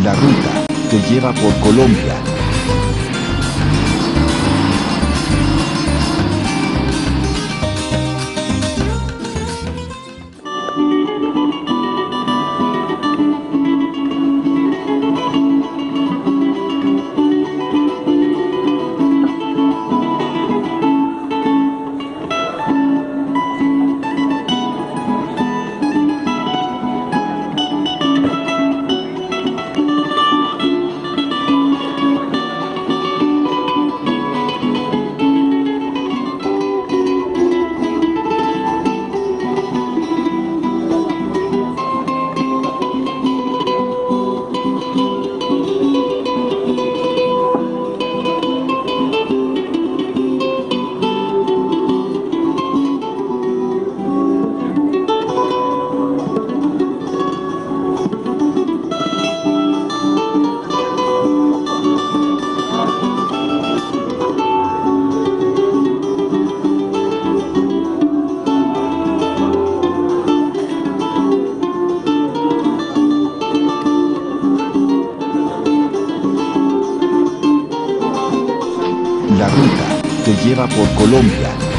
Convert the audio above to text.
La ruta te lleva por Colombia. La ruta te lleva por Colombia.